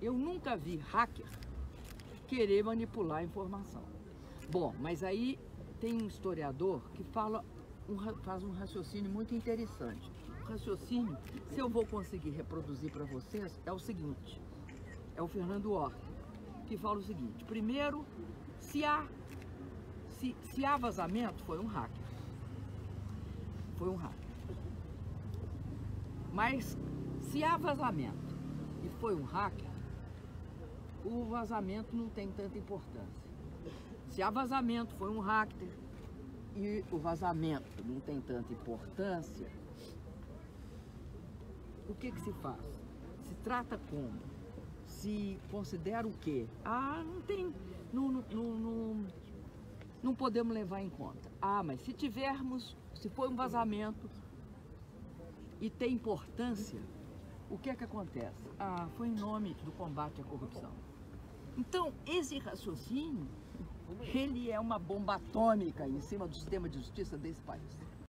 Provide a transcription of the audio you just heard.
Eu nunca vi hacker querer manipular a informação. Bom, mas aí tem um historiador que fala um, faz um raciocínio muito interessante. O raciocínio, se eu vou conseguir reproduzir para vocês, é o seguinte: é o Fernando Horta, que fala o seguinte: primeiro, se há, se, se há vazamento, foi um hacker. Foi um hacker. Mas se há vazamento e foi um hacker, o vazamento não tem tanta importância. Se há vazamento, foi um hacker e o vazamento não tem tanta importância, o que, que se faz? Se trata como? Se considera o quê? Ah, não tem. Não, não, não, não podemos levar em conta. Ah, mas se tivermos, se for um vazamento e tem importância, o que é que acontece? Ah, foi em nome do combate à corrupção. Então, esse raciocínio, ele é uma bomba atômica em cima do sistema de justiça desse país.